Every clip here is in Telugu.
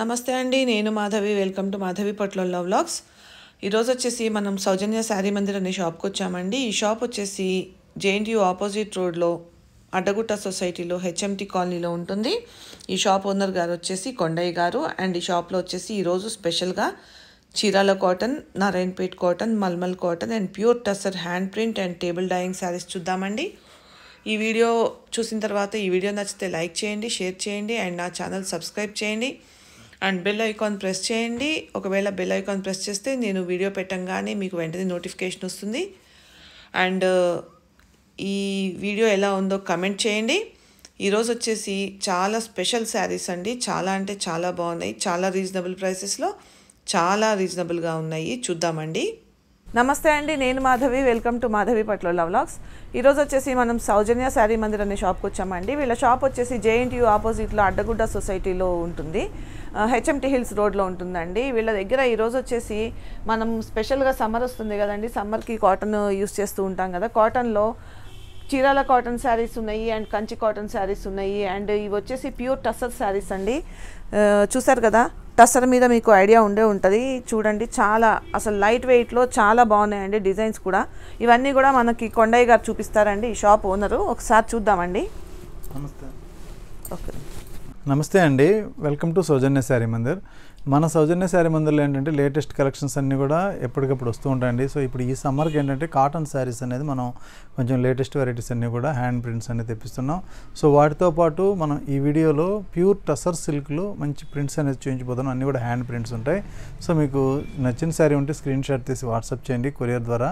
నమస్తే అండి నేను Madhavi. Welcome to Madhavi Patlola vlogs. ఈరోజు వచ్చేసి మనం సౌజన్య శారీ మందిర్ అనే షాప్కి వచ్చామండి. ఈ షాప్ వచ్చేసి జేఎన్టీయూ ఆపోజిట్ రోడ్లో అడ్డగుట్ట సొసైటీలో హెచ్ఎంటీ కాలనీలో ఉంటుంది. ఈ షాప్ ఓనర్ గారు వచ్చేసి కొండయ్య గారు. అండ్ ఈ షాప్లో వచ్చేసి ఈరోజు స్పెషల్గా Chirala cotton Narayanpet cotton mulmul cotton and pure tussar hand print and table dyeing saris చూద్దామండి. ఈ వీడియో చూసిన తర్వాత ఈ వీడియో నచ్చితే లైక్ చేయండి షేర్ చేయండి అండ్ నా ఛానల్ సబ్స్క్రైబ్ చేయండి. అండ్ బెల్ ఐకాన్ ప్రెస్ చేయండి. ఒకవేళ బెల్ ఐకాన్ ప్రెస్ చేస్తే నేను వీడియో పెట్టంగానే మీకు వెంటనే నోటిఫికేషన్ వస్తుంది. అండ్ ఈ వీడియో ఎలా ఉందో కమెంట్ చేయండి. ఈరోజు వచ్చేసి చాలా స్పెషల్ శారీస్ అండి. చాలా అంటే చాలా బాగున్నాయి. చాలా రీజనబుల్ ప్రైసెస్లో చాలా రీజనబుల్గా ఉన్నాయి. చూద్దామండి. నమస్తే అండి నేను Madhavi. Welcome to Madhavi Patlola vlogs ఈరోజు వచ్చేసి మనం సౌజన్య శారీ మందిర్ అనే షాప్కి వచ్చామండి. వీళ్ళ షాప్ వచ్చేసి జేఎన్టీయూ ఆపోజిట్లో అడ్డగుడ్డ సొసైటీలో ఉంటుంది. హెచ్ఎంటీ హిల్స్ రోడ్లో ఉంటుందండి. వీళ్ళ దగ్గర ఈరోజు వచ్చేసి మనం స్పెషల్గా సమ్మర్ వస్తుంది కదండి. సమ్మర్కి కాటన్ యూస్ చేస్తూ ఉంటాం కదా. కాటన్లో చీరాల కాటన్ శారీస్ ఉన్నాయి అండ్ కంచి కాటన్ శారీస్ ఉన్నాయి. అండ్ ఇవి వచ్చేసి ప్యూర్ టస్సర్ శారీస్ అండి. చూసారు కదా? టసర్ మీద మీకు ఐడియా ఉండే ఉంటుంది. చూడండి చాలా అసలు లైట్ వెయిట్లో చాలా బాగున్నాయండి డిజైన్స్ కూడా. ఇవన్నీ కూడా మనకి కొండయ్య గారు చూపిస్తారండి ఈ షాప్ ఓనరు ఒకసారి చూద్దామండి. నమస్తే. ఓకే. నమస్తే అండి. Welcome to Soujanya sari Mandir. మన సౌజన్య శారీ మందిర్లో ఏంటంటే లేటెస్ట్ కలెక్షన్స్ అన్నీ కూడా ఎప్పటికప్పుడు వస్తూ ఉంటాయండి. సో ఇప్పుడు ఈ సమ్మర్కి ఏంటంటే కాటన్ శారీస్ అనేది మనం కొంచెం లేటెస్ట్ వెరైటీస్ అన్నీ కూడా హ్యాండ్ ప్రింట్స్ అనేది తెప్పిస్తున్నాం. సో వాటితో పాటు మనం ఈ వీడియోలో ప్యూర్ టసర్ సిల్క్లో మంచి ప్రింట్స్ అనేది చూపించబోతున్నాం. అన్నీ కూడా హ్యాండ్ ప్రింట్స్ ఉంటాయి. సో మీకు నచ్చిన శారీ ఉంటే స్క్రీన్ షాట్ తీసి వాట్సాప్ చేయండి కొరియర్ ద్వారా.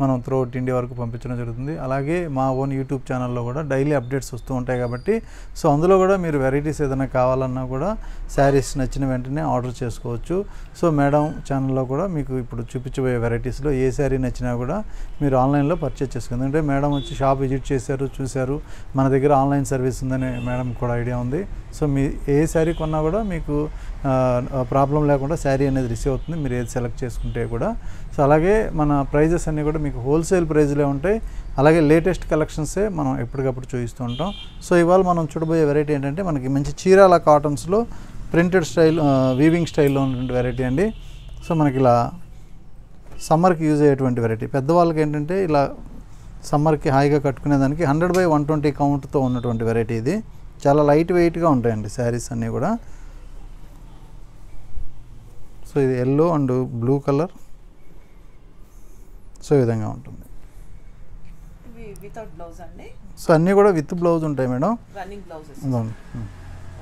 మనం త్రూఅవుట్ ఇండియా వరకు పంపించడం జరుగుతుంది. అలాగే మా ఓన్ యూట్యూబ్ ఛానల్లో కూడా డైలీ అప్డేట్స్ వస్తూ ఉంటాయి కాబట్టి సో అందులో కూడా మీరు వెరైటీస్ ఏదైనా కావాలన్నా కూడా శారీస్ నచ్చిన వెంటనే ఆర్డర్ చేసుకోవచ్చు. సో మేడం ఛానల్లో కూడా మీకు ఇప్పుడు చూపించబోయే వెరైటీస్లో ఏ శారీ నచ్చినా కూడా మీరు ఆన్లైన్లో పర్చేస్ చేసుకోండి అంటే మేడం వచ్చి షాప్ విజిట్ చేశారు చూశారు. మన దగ్గర ఆన్లైన్ సర్వీస్ ఉందని మేడం కూడా ఐడియా ఉంది. సో మీ ఏ శారీ కొన్నా కూడా మీకు ప్రాబ్లం లేకుండా శారీ అనేది రిసీవ్ అవుతుంది. మీరు ఏది సెలెక్ట్ చేసుకుంటే కూడా. సో అలాగే మన ప్రైజెస్ అన్నీ కూడా మీకు హోల్సేల్ ప్రైజ్లే ఉంటాయి. అలాగే లేటెస్ట్ కలెక్షన్సే మనం ఎప్పటికప్పుడు చూపిస్తూ ఉంటాం. సో ఇవాళ మనం చూడబోయే వెరైటీ ఏంటంటే మనకి మంచి చీరాల కాటన్స్లో ప్రింటెడ్ స్టైల్ వీవింగ్ స్టైల్లో ఉన్నటువంటి వెరైటీ అండి. సో మనకి ఇలా సమ్మర్కి యూజ్ అయ్యేటువంటి వెరైటీ. పెద్దవాళ్ళకి ఏంటంటే ఇలా సమ్మర్కి హాయిగా కట్టుకునేదానికి హండ్రెడ్ బై వన్ ట్వంటీ కౌంట్తో ఉన్నటువంటి వెరైటీ ఇది. చాలా లైట్ వెయిట్గా ఉంటాయండి శారీస్ అన్నీ కూడా. సో ఇది yellow and blue colour. So ఈ విధంగా ఉంటుంది. సో అన్నీ కూడా విత్ బ్లౌజ్ ఉంటాయి మేడం.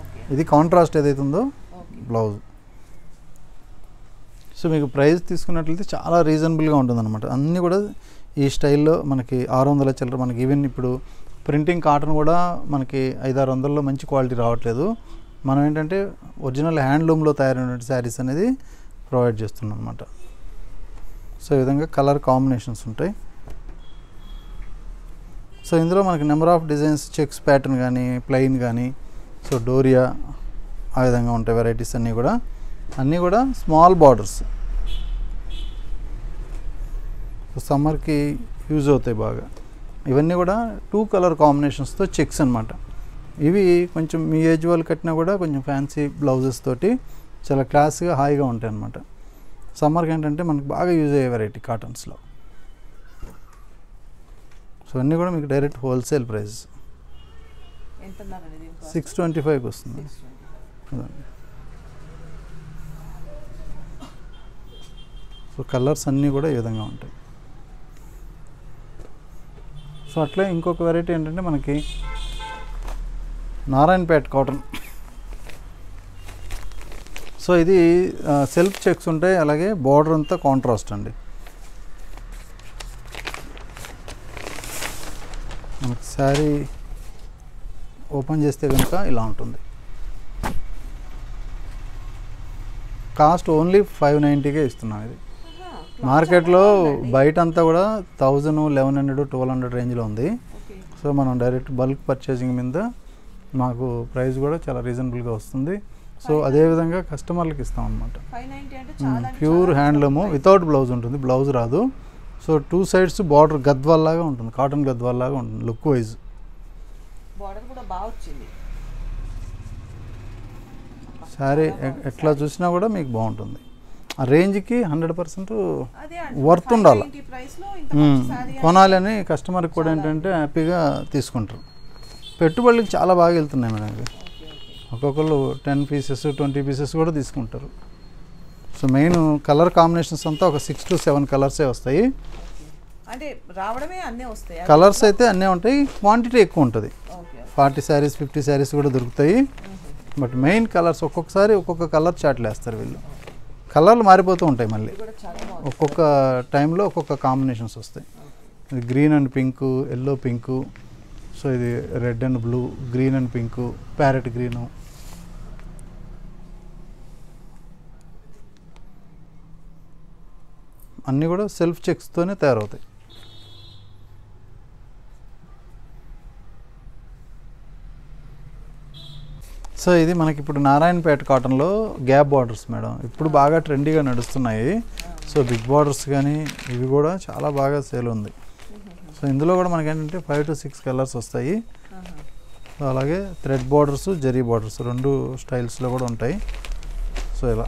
ఓకే ఇది కాంట్రాస్ట్ ఏదైతే ఉందో బ్లౌజ్ సో మీకు ప్రైస్ తీసుకున్నట్లయితే చాలా రీజనబుల్గా ఉంటుందన్నమాట. అన్నీ కూడా ఈ స్టైల్లో మనకి ఆరు వందల చిల్లర మనకి ఈవెన్ ఇప్పుడు ప్రింటింగ్ కాటన్ కూడా మనకి ఐదారు వందల్లో మంచి క్వాలిటీ రావట్లేదు. మనం ఏంటంటే ఒరిజినల్ హ్యాండ్లూమ్లో తయారైన శారీస్ అనేది ప్రొవైడ్ చేస్తున్నాం అనమాట సో ఈ విధంగా కలర్ కాంబినేషన్స్ ఉంటాయి. సో ఇందులో మనకి number of designs checks pattern కానీ ప్లెయిన్ కానీ సో డోరియా ఆ విధంగా ఉంటాయి వెరైటీస్ అన్నీ కూడా. అన్నీ కూడా స్మాల్ బార్డర్స్. సో సమ్మర్కి యూజ్ అవుతాయి బాగా. ఇవన్నీ కూడా టూ కలర్ కాంబినేషన్స్తో చెక్స్ అనమాట ఇవి కొంచెం మీ ఏజ్ వాళ్ళు కట్టినా కూడా కొంచెం ఫ్యాన్సీ బ్లౌజెస్ తోటి చాలా క్లాస్గా హాయిగా ఉంటాయి అన్నమాట సమ్మర్కి ఏంటంటే మనకు బాగా యూజ్ అయ్యే వెరైటీ కాటన్స్లో సో అన్నీ కూడా మీకు direct wholesale price? Six twenty ఫైవ్కి వస్తుంది 625. అదండి. సో కలర్స్ అన్నీ కూడా ఈ విధంగా ఉంటాయి సో అట్లే ఇంకొక వెరైటీ ఏంటంటే మనకి నారాయణపేట్ కాటన్ సో ఇది సెల్ఫ్ చెక్స్ ఉంటాయి అలాగే బార్డర్ అంతా కాంట్రాస్ట్ అండి. మనకి శారీ ఓపెన్ చేస్తే కనుక ఇలా ఉంటుంది. కాస్ట్ ఓన్లీ ఫైవ్ నైంటీకే ఇస్తున్నాం ఇది. మార్కెట్లో. బయట అంతా కూడా thousand eleven hundred twelve hundred రేంజ్లో ఉంది. సో మనం డైరెక్ట్ బల్క్ పర్చేసింగ్ మీద మాకు ప్రైస్ కూడా చాలా రీజనబుల్గా వస్తుంది. సో అదేవిధంగా కస్టమర్లకు ఇస్తాం అనమాట ప్యూర్ హ్యాండ్లూము వితౌట్ బ్లౌజ్ ఉంటుంది. బ్లౌజ్ రాదు. సో టూ సైడ్స్ బార్డర్ గద్వాల్లాగా ఉంటుంది. కాటన్ గద్వాల్లాగా ఉంటుంది. లుక్ వైజ్ బార్డర్ కూడా బాగా వచ్చింది. శారీ ఎట్లా చూసినా కూడా మీకు బాగుంటుంది. ఆ రేంజ్కి హండ్రెడ్ పర్సెంట్ వర్త్ ఉండాలి. ప్రైస్లో ఇంత మంచి శారీ కొనాలని కస్టమర్కి కూడా ఏంటంటే హ్యాపీగా తీసుకుంటారు. పెట్టుబడులకి చాలా బాగా వెళ్తున్నాయి మేడం ఒక్కొక్కరు టెన్ పీసెస్ ట్వంటీ పీసెస్ కూడా తీసుకుంటారు. సో మెయిన్ కలర్ కాంబినేషన్స్ అంతా ఒక సిక్స్ టు సెవెన్ కలర్సే వస్తాయి. అంటే రావడమే అన్నీ వస్తాయి. కలర్స్ అయితే అన్నీ ఉంటాయి క్వాంటిటీ ఎక్కువ ఉంటుంది. ఫార్టీ శారీస్ ఫిఫ్టీ శారీస్ కూడా దొరుకుతాయి. బట్ మెయిన్ కలర్స్ ఒక్కొక్కసారి ఒక్కొక్క కలర్ చాట్లు వేస్తారు వీళ్ళు. కలర్లు మారిపోతూ ఉంటాయి మళ్ళీ. ఒక్కొక్క టైంలో ఒక్కొక్క కాంబినేషన్స్ వస్తాయి. ఇది green and pink yellow pink so ఇది red and blue green and pink parrot green అన్నీ కూడా సెల్ఫ్ చెక్స్తోనే తయారవుతాయి. సో ఇది మనకి ఇప్పుడు నారాయణపేట కాటన్లో గ్యాప్ బార్డర్స్ మేడం. ఇప్పుడు బాగా ట్రెండీగా నడుస్తున్నాయి. సో బిగ్ బార్డర్స్ కానీ ఇవి కూడా చాలా బాగా సేల్ ఉంది. సో ఇందులో కూడా మనకి ఏంటంటే ఫైవ్ టు సిక్స్ కలర్స్ వస్తాయి. సో అలాగే థ్రెడ్ బార్డర్స్ జరీ బార్డర్స్ రెండు స్టైల్స్లో కూడా ఉంటాయి. సో ఇలా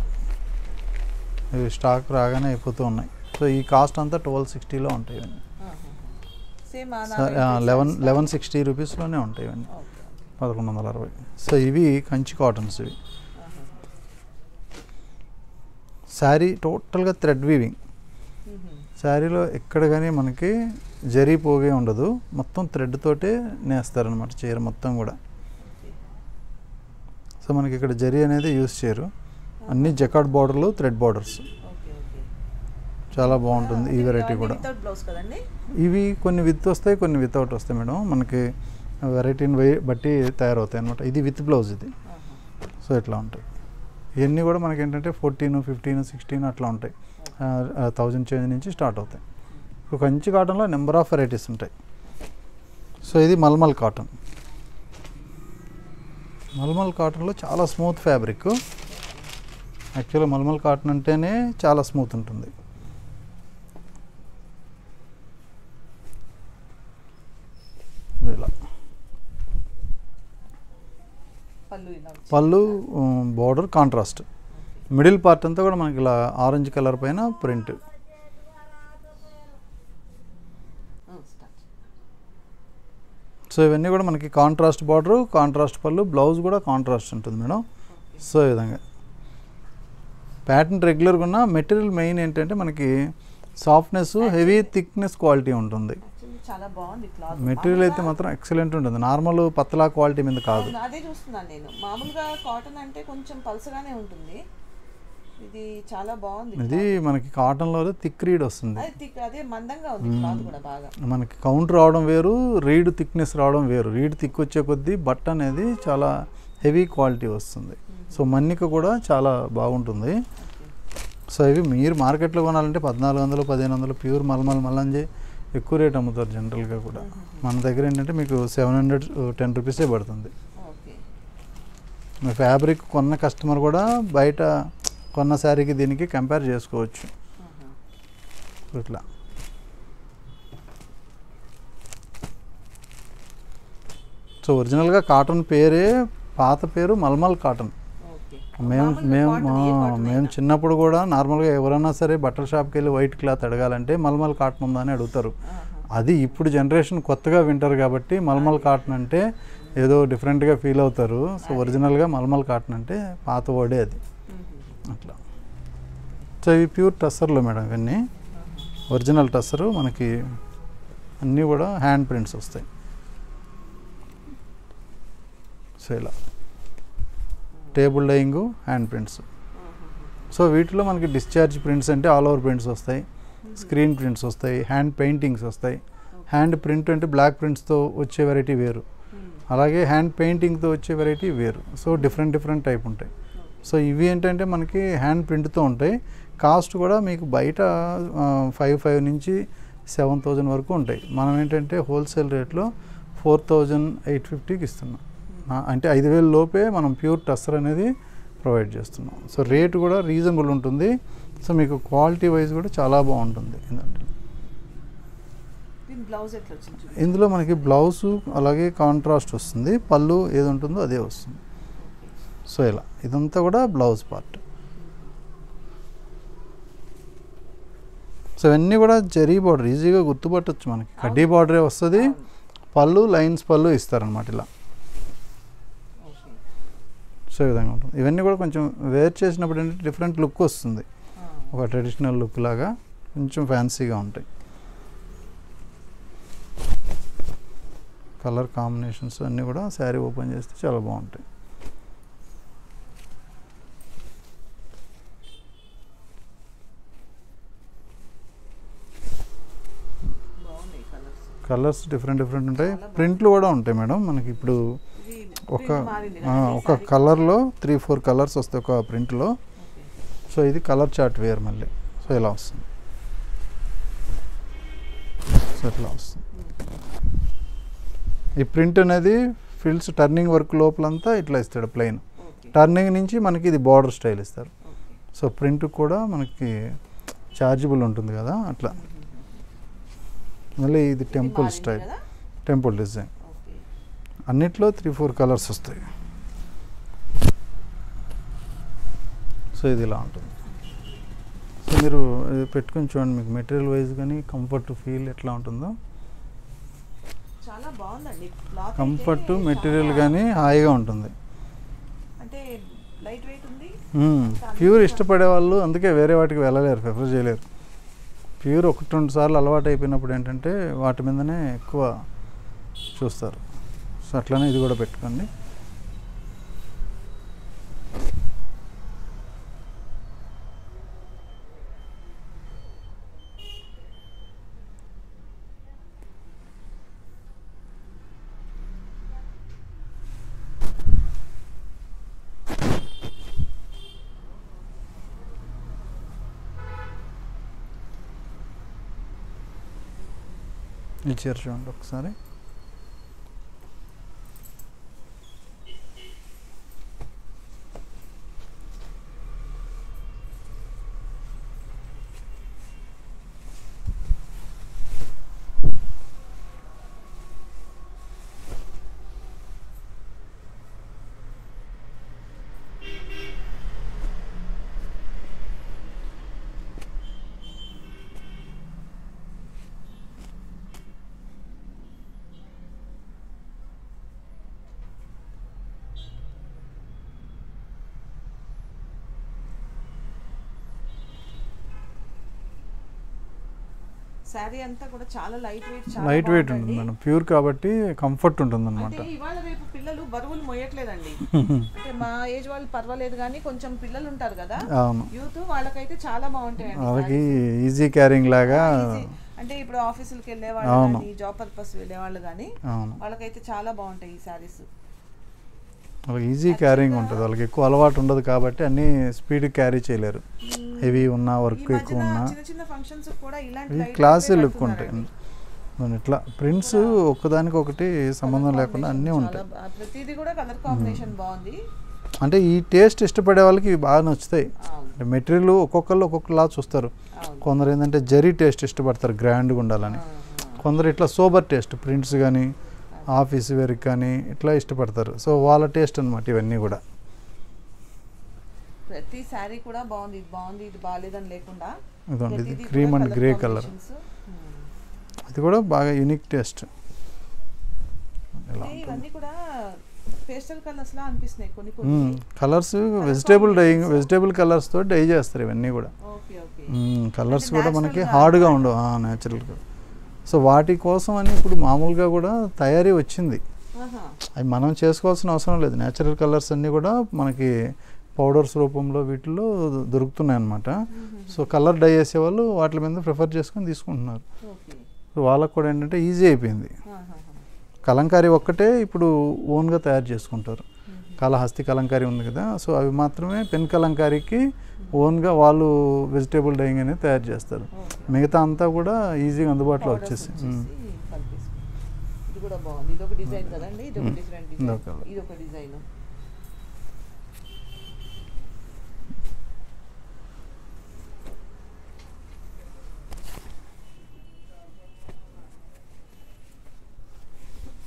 ఇవి స్టాక్ రాగానే అయిపోతూ ఉన్నాయి. సో ఈ కాస్ట్ అంతా ట్వెల్వ్ సిక్స్టీలో ఉంటాయి లెవెన్ లెవెన్ సిక్స్టీ రూపీస్లోనే ఉంటాయి ఇవన్నీ పదకొండు వందల అరవై. సో ఇవి కంచి కాటన్స్ ఇవి. శారీ టోటల్గా థ్రెడ్ వీవింగ్. శారీలో ఎక్కడ కానీ మనకి జరీ పోగే ఉండదు. మొత్తం థ్రెడ్ తోటే నేస్తారనమాట చీర మొత్తం కూడా. సో మనకి ఇక్కడ జరీ అనేది యూస్ చేయరు. అన్ని జకాట్ బార్డర్లు థ్రెడ్ బార్డర్స్. చాలా బాగుంటుంది ఈ వెరైటీ కూడా. ఇవి కొన్ని విత్ వస్తాయి కొన్ని వితౌట్ వస్తాయి మేడం. మనకి వెరైటీని బట్టి తయారవుతాయి అనమాట ఇది విత్ బ్లౌజ్ ఇది. సో ఇట్లా ఉంటాయి. ఇవన్నీ కూడా మనకి ఏంటంటే ఫోర్టీన్ ఫిఫ్టీన్ సిక్స్టీన్ అట్లా ఉంటాయి. థౌజండ్ చేంజ్ నుంచి స్టార్ట్ అవుతాయి. ఇప్పుడు కంచి కాటన్లో నెంబర్ ఆఫ్ వెరైటీస్ ఉంటాయి. సో ఇది మల్మల్ కాటన్ మల్మల్ కాటన్లో చాలా స్మూత్ ఫ్యాబ్రిక్ యాక్చువల్గా మల్మల్ కాటన్ అంటేనే చాలా స్మూత్ ఉంటుంది ఇలా పళ్ళు బార్డర్ కాంట్రాస్ట్ మిడిల్ పార్ట్ అంతా కూడా మనకి ఇలా ఆరెంజ్ కలర్ పైన ప్రింట్ సో ఇవన్నీ కూడా మనకి contrast border contrast pallu blouse కూడా కాంట్రాస్ట్ ఉంటుంది మేడం. సో ఈ విధంగా. ప్యాటర్న్ రెగ్యులర్గా ఉన్న మెటీరియల్ మెయిన్ ఏంటంటే మనకి సాఫ్ట్నెస్ హెవీ థిక్నెస్ క్వాలిటీ ఉంటుంది. చాలా బాగుంది క్లాత్. మెటీరియల్ అయితే మాత్రం ఎక్సలెంట్ ఉంటుంది. నార్మల్ పతలా క్వాలిటీ మీద కాదు. అదే చూస్తున్నాను నేను. మామూలుగా కాటన్ అంటే కొంచెం పలుసగానే ఉంటుంది. ఇది చాలా బాగుంది ఇది మనకి కాటన్లో థిక్ రీడ్ వస్తుంది. అది మందంగా ఉంది క్లాత్ కూడా బాగా. మనకి కౌంట్ రావడం వేరు రీడ్ థిక్నెస్ రావడం వేరు. రీడ్ థిక్ వచ్చే కొద్దీ బట్ట అనేది చాలా హెవీ క్వాలిటీ వస్తుంది. సో మన్నిక కూడా చాలా బాగుంటుంది. సో ఇవి మీరు మార్కెట్లో కొనాలంటే పద్నాలుగు వందలు పదిహేను వందలు ప్యూర్ మల్మల్ మల్లంజి ఎక్కువ రేట్ అమ్ముతారు జనరల్గా కూడా. మన దగ్గర ఏంటంటే మీకు సెవెన్ హండ్రెడ్ టెన్ రూపీసే పడుతుంది. మీ ఫ్యాబ్రిక్ కొన్న కస్టమర్ కూడా బయట కొన్న శారీకి దీనికి కంపేర్ చేసుకోవచ్చు. ఇట్లా. సో ఒరిజినల్గా కాటన్ పేరే పాత పేరు మల్మల్ కాటన్. మేము మేము మేము. చిన్నప్పుడు కూడా నార్మల్గా ఎవరైనా సరే బట్టల షాప్కి వెళ్ళి వైట్ క్లాత్ అడగాలంటే మల్మల్ కాటన్ ఉందా అని అడుగుతారు. అది ఇప్పుడు జనరేషన్ కొత్తగా వింటారు కాబట్టి మల్మల్ కాటన్ అంటే ఏదో డిఫరెంట్గా ఫీల్ అవుతారు. సో ఒరిజినల్గా మల్మల్ కాటన్ అంటే పాత వర్డే అది. అట్లా. సో ఇవి ప్యూర్ టస్సర్లో మేడం ఇవన్నీ. ఒరిజినల్ టస్సరు మనకి అన్నీ కూడా హ్యాండ్ ప్రింట్స్ వస్తాయి. సో ఇలా. Table dyeing hand prints. So వీటిలో మనకి డిశ్చార్జ్ ప్రింట్స్ అంటే ఆల్ ఓవర్ ప్రింట్స్ వస్తాయి. స్క్రీన్ ప్రింట్స్ వస్తాయి. హ్యాండ్ పెయింటింగ్స్ వస్తాయి. హ్యాండ్ ప్రింట్ అంటే బ్లాక్ ప్రింట్స్తో వచ్చే వెరైటీ వేరు. అలాగే హ్యాండ్ పెయింటింగ్తో వచ్చే వెరైటీ వేరు. సో డిఫరెంట్ డిఫరెంట్ టైప్ ఉంటాయి. సో ఇవి ఏంటంటే మనకి హ్యాండ్ ప్రింట్తో ఉంటాయి. కాస్ట్ కూడా మీకు బయట ఫైవ్ ఫైవ్ నుంచి సెవెన్ థౌజండ్ వరకు ఉంటాయి. మనం ఏంటంటే హోల్సేల్ రేట్లో ఫోర్ థౌజండ్ ఎయిట్ ఫిఫ్టీకి ఇస్తున్నాం. అంటే ఐదు వేల లోపే మనం ప్యూర్ టస్సర్ అనేది ప్రొవైడ్ చేస్తున్నాం. సో రేట్ కూడా రీజనబుల్ ఉంటుంది. సో మీకు క్వాలిటీ వైజ్ కూడా చాలా బాగుంటుంది. ఏంటంటే. ఇందులో మనకి బ్లౌజ్ అలాగే కాంట్రాస్ట్ వస్తుంది. పళ్ళు ఏది ఉంటుందో అదే వస్తుంది. సో ఇలా. ఇదంతా కూడా బ్లౌజ్ పార్ట్. సో ఇవన్నీ కూడా జరీ బార్డర్ ఈజీగా గుర్తుపట్టచ్చు మనకి. కడ్డీ బార్డరే వస్తుంది. పళ్ళు లైన్స్ పళ్ళు ఇస్తారనమాట ఇలా. సో ఈ విధంగా ఉంటుంది. ఇవన్నీ కూడా కొంచెం వేర్ చేసినప్పుడు ఏంటంటే డిఫరెంట్ లుక్ వస్తుంది. ఒక ట్రెడిషనల్ లుక్ లాగా కొంచెం ఫ్యాన్సీగా ఉంటాయి. కలర్ కాంబినేషన్స్ అన్నీ కూడా శారీ ఓపెన్ చేస్తే చాలా బాగుంటాయి. కలర్స్. డిఫరెంట్ డిఫరెంట్ ఉంటాయి. ప్రింట్లు కూడా ఉంటాయి మేడం. మనకి ఇప్పుడు ఒక ఒక కలర్లో త్రీ ఫోర్ కలర్స్ వస్తాయి ఒక ప్రింట్లో. సో ఇది కలర్ చార్ట్ వేర్ మళ్ళీ. సో ఇలా వస్తుంది. సో ఇట్లా వస్తుంది. ఈ ప్రింట్ అనేది ఫిల్స్ టర్నింగ్ వర్క్ లోపలంతా ఇట్లా ఇస్తాడు ప్లెయిన్. టర్నింగ్ నుంచి మనకి ఇది బార్డర్ స్టైల్ ఇస్తారు. సో ప్రింట్ కూడా మనకి ఛార్జబుల్ ఉంటుంది కదా అట్లా. మళ్ళీ ఇది టెంపుల్ స్టైల్? Temple design. అన్నిట్లో త్రీ ఫోర్ కలర్స్ వస్తాయి. సో ఇది ఇలా ఉంటుంది. సో మీరు ఇది పెట్టుకొని చూడండి మీకు మెటీరియల్ వైజ్ కానీ కంఫర్ట్ ఫీల్ ఎట్లా ఉంటుందో. చాలా బాగుందండి. కంఫర్ట్ మెటీరియల్ కానీ హాయిగా ఉంటుంది. అంటే లైట్ వెయిట్ ఉంది. ప్యూర్ ఇష్టపడే వాళ్ళు అందుకే వేరే వాటికి వెళ్ళలేరు ప్రిఫర్ చేయలేరు. ప్యూర్ ఒకటి రెండు సార్లు అలవాటు అయిపోయినప్పుడు ఏంటంటే వాటి మీదనే ఎక్కువ చూస్తారు. సో అట్లనే ఇది కూడా పెట్టుకోండి. ఇచ్చారు చూడండి ఒకసారి. శారీ అంతా కూడా చాలా లైట్ వెయిట్ చాలా లైట్ వెయిట్ ఉంటుంది. మేడం. ప్యూర్ కాబట్టి కంఫర్ట్ ఉంటుంది అనమాట అంటే ఇవాళ రేపు పిల్లలు బరువులు మోయట్లేదండి అంటే మా ఏజ్ వాళ్ళు పర్వాలేదు కానీ కొంచెం పిల్లలు ఉంటారు కదా అవును. యూత్ వాళ్ళకైతే చాలా బాగుంటాయండి వాళ్ళకి ఈజీ క్యారింగ్ లాగా. అంటే ఇప్పుడు ఆఫీసులకు వెళ్ళే వాళ్ళు జాబ్ పర్పస్ వెళ్ళే వాళ్ళు కానీ వాళ్ళకైతే చాలా బాగుంటాయి ఈ శారీస్. వాళ్ళకి ఈజీ క్యారింగ్ ఉంటుంది. వాళ్ళకి ఎక్కువ అలవాటు ఉండదు కాబట్టి అన్నీ స్పీడ్ క్యారీ చేయలేరు. హెవీ ఉన్న ఈ వర్క్ ఎక్కువ ఉన్నా. ఇవి క్లాసీ లుక్ ఉంటాయి. ఇట్లా ప్రింట్స్ ఒక్కదానికి ఒకటి సంబంధం లేకుండా అన్నీ ఉంటాయి. చాలా బా- ప్రతిదీ కూడా కలర్ కాంబినేషన్ బాగుంది. అంటే ఈ టేస్ట్ ఇష్టపడే వాళ్ళకి ఇవి బాగా నచ్చుతాయి. అంటే మెటీరియల్ ఒక్కొక్కళ్ళు ఒక్కొక్కలా చూస్తారు. కొందరు ఏంటంటే జరీ టేస్ట్ ఇష్టపడతారు గ్రాండ్గా ఉండాలని. కొందరు ఇట్లా సోబర్ టేస్ట్ ప్రింట్స్ కానీ ఆఫీస్ వేర్కి కానీ ఇట్లా ఇష్టపడతారు. సో వాళ్ళ టేస్ట్ అనమాట ఇవన్నీ కూడా. ప్రతి శారీ కూడా బాగుంది. ఇది బాగుంది ఇది బాగాలేదని లేకుండా ఇదిగోండి ఇది క్రీమ్ అండ్ గ్రే కలర్. ఇది కూడా బాగా యూనిక్ టేస్ట్ ఇవన్నీ కూడా పేస్టల్ కలర్స్ లా అనిపిస్తున్నాయి కొన్ని కొన్ని. కలర్స్ వెజిటేబుల్ డైయింగ్ వెజిటేబుల్ కలర్స్తో డై చేస్తారు ఇవన్నీ కూడా. Okay okay. కలర్స్ కూడా మనకి గా హార్డ్గా ఉండవు. న్యాచురల్గా సో వాటి కోసం అని ఇప్పుడు మామూలుగా కూడా తయారీ వచ్చింది. అవి మనం చేసుకోవాల్సిన అవసరం లేదు. న్యాచురల్ కలర్స్ అన్నీ కూడా మనకి పౌడర్స్ రూపంలో వీటిలో దొరుకుతున్నాయి అన్నమాట సో కలర్ డై చేసేవాళ్ళు వాటి మీద ప్రిఫర్ చేసుకొని తీసుకుంటున్నారు. సో వాళ్ళకు కూడా ఏంటంటే ఈజీ అయిపోయింది. కలంకారీ ఒక్కటే ఇప్పుడు ఓన్గా తయారు చేసుకుంటారు. కాళహస్తి కలంకారీ ఉంది కదా సో అవి మాత్రమే పెన్ కలంకారీకి ఓన్గా వాళ్ళు వెజిటేబుల్ డైయింగ్ అనేది తయారు చేస్తారు. మిగతా అంతా కూడా ఈజీగా అందుబాటులో వచ్చేసి. వచ్చేసి ఉమ్. కలిపేసుకుంటాం. ఇది కూడా బాగుంది. ఇది ఒక డిజైన్ కదండి? ఇది ఒక డిఫరెంట్ డిజైన్. ఇదొక colour. ఇది ఒక డిజైన్.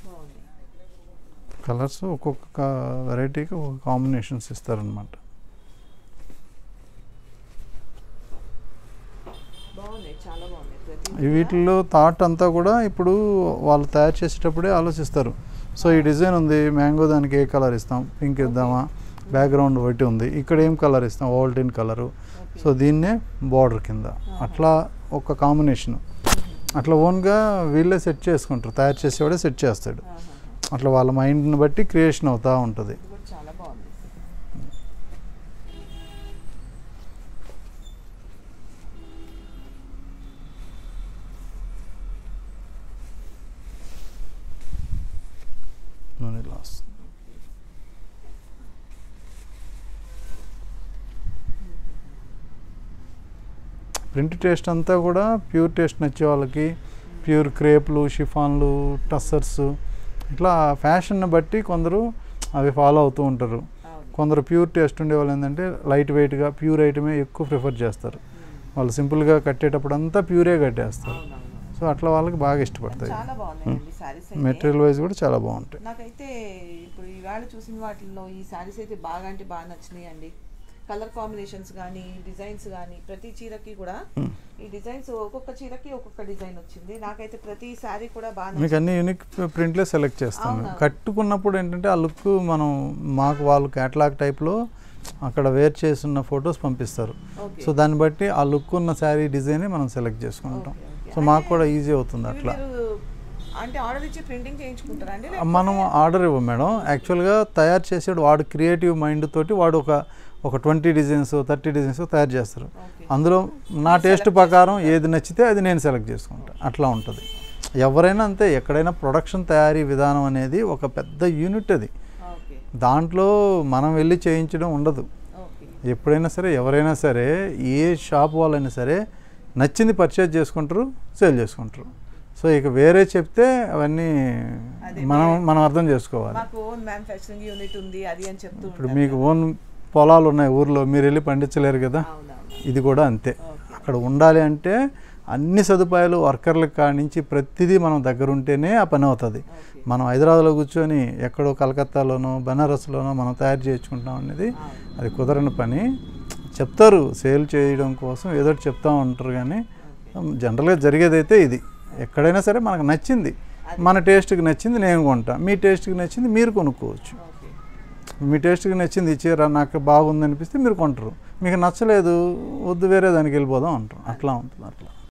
బాగుంది. కలర్స్ ఒక్కొక్క వెరైటీకి ఒక కాంబినేషన్స్ ఇస్తారనమాట బాగున్నాయి చాలా బాగున్నాయి ప్రతి వీటిల్లో థాట్ అంతా కూడా ఇప్పుడు వాళ్ళు తయారు చేసేటప్పుడే ఆలోచిస్తారు. సో ఈ డిజైన్ ఉంది మ్యాంగో దానికి ఏ కలర్ ఇస్తాం పింక్ ఇద్దామా బ్యాక్గ్రౌండ్ ఒకటి ఉంది ఇక్కడ ఏం కలర్ ఇస్తాం ఓల్టిన్ కలరు. సో దీన్నే బార్డర్ కింద. అట్లా ఒక కాంబినేషన్. అట్లా ఓన్గా వీళ్ళే సెట్ చేసుకుంటారు తయారు చేసేవాడే సెట్ చేస్తాడు. అట్లా వాళ్ళ మైండ్ని బట్టి క్రియేషన్ అవుతూ ఉంటుంది. నూనె లాస్ ప్రింట్ టేస్ట్ అంతా కూడా ప్యూర్ టేస్ట్ నచ్చే వాళ్ళకి ప్యూర్ క్రేప్లు షిఫాన్లు టస్సర్స్ ఇట్లా ఫ్యాషన్ని బట్టి కొందరు అవి ఫాలో అవుతూ ఉంటారు. కొందరు ప్యూర్ టేస్ట్ ఉండే వాళ్ళు ఏంటంటే లైట్ వెయిట్గా ప్యూర్ ఐటమే ఎక్కువ ప్రిఫర్ చేస్తారు. వాళ్ళు సింపుల్గా కట్టేటప్పుడు అంతా ప్యూరే కట్టేస్తారు. సో అట్లా వాళ్ళకి బాగా ఇష్టపడతాయి. మెటీరియల్ వైజ్ కూడా చాలా బాగుంటాయి. నాకైతే ఇప్పుడు ఈవేళ చూసిన వాటిల్లో ఈ సారీస్ అయితే బాగా అంటే బాగా నచ్చినాయి అండి కలర్ కాంబినేషన్స్ కానీ డిజైన్స్ కానీ ప్రతి చీరకి కూడా ఈ డిజైన్స్ ఒక్కొక్క చీరకి ఒక్కొక్క డిజైన్ వచ్చింది. నాకైతే ప్రతి సారీ కూడా బాగా మీకు అన్ని యూనిక్ ప్రింట్లే సెలెక్ట్ చేస్తాం మేము. అవునా? కట్టుకున్నప్పుడు ఏంటంటే ఆ లుక్ మనం మాకు వాళ్ళు క్యాటలాగ్ టైప్లో అక్కడ వేర్ చేస్తున్న ఫొటోస్ పంపిస్తారు. సో దాన్ని బట్టి ఆ లుక్ ఉన్న శారీ డిజైనే మనం సెలెక్ట్ చేసుకుంటాం. సో మాకు కూడా ఈజీ అవుతుంది అట్లా. మీరు అంటే ఆర్డర్ ఇచ్చి ప్రింటింగ్ చేయించుకుంటారా అండి? మనం ఆర్డర్ ఇవ్వం మేడం. యాక్చువల్గా తయారు చేసేవాడు వాడు క్రియేటివ్ మైండ్ తోటి వాడు ఒక ఒక ట్వంటీ డిజైన్స్ థర్టీ డిజైన్స్ తయారు చేస్తారు. అందులో నా టేస్ట్ ప్రకారం ఏది నచ్చితే అది నేను సెలెక్ట్ చేసుకుంటా. అట్లా ఉంటుంది. ఎవరైనా అంతే ఎక్కడైనా ప్రొడక్షన్ తయారీ విధానం అనేది ఒక పెద్ద యూనిట్ అది. దాంట్లో మనం వెళ్ళి చేయించడం ఉండదు. ఎప్పుడైనా సరే ఎవరైనా సరే ఏ షాప్ వాళ్ళైనా సరే నచ్చింది పర్చేజ్ చేసుకుంటారు సేల్ చేసుకుంటారు. సో ఇక వేరే చెప్తే అవన్నీ మనం మనం అర్థం చేసుకోవాలి. మాకు ఓన్ మ్యానుఫ్యాక్చరింగ్ యూనిట్ ఉంది అది అని చెప్తూ ఇప్పుడు మీకు ఓన్ పొలాలు ఉన్నాయి ఊర్లో మీరు వెళ్ళి పండించలేరు కదా? ఇది కూడా అంతే. అక్కడ ఉండాలి అంటే అన్ని సదుపాయాలు వర్కర్లకు కాడి నుంచి ప్రతిదీ మనం దగ్గర ఉంటేనే ఆ పని అవుతుంది. మనం హైదరాబాద్లో కూర్చొని ఎక్కడో కలకత్తాలోనో బనారస్లోనో మనం తయారు చేయించుకుంటాం అనేది అది కుదరని పని. చెప్తారు సేల్ చేయడం కోసం ఏదో చెప్తా ఉంటారు కానీ జనరల్గా జరిగేదైతే ఇది. ఎక్కడైనా సరే మనకు నచ్చింది. మన టేస్ట్కి నచ్చింది నేను కొంటా. మీ టేస్ట్కి నచ్చింది మీరు కొనుక్కోవచ్చు. మీ టేస్ట్కి నచ్చింది ఈ చీర నాకు బాగుంది అనిపిస్తే మీరు కొంటారు. మీకు నచ్చలేదు వద్దు వేరే దానికి వెళ్ళిపోదాం అంటారు. అట్లా ఉంటుంది అట్లా.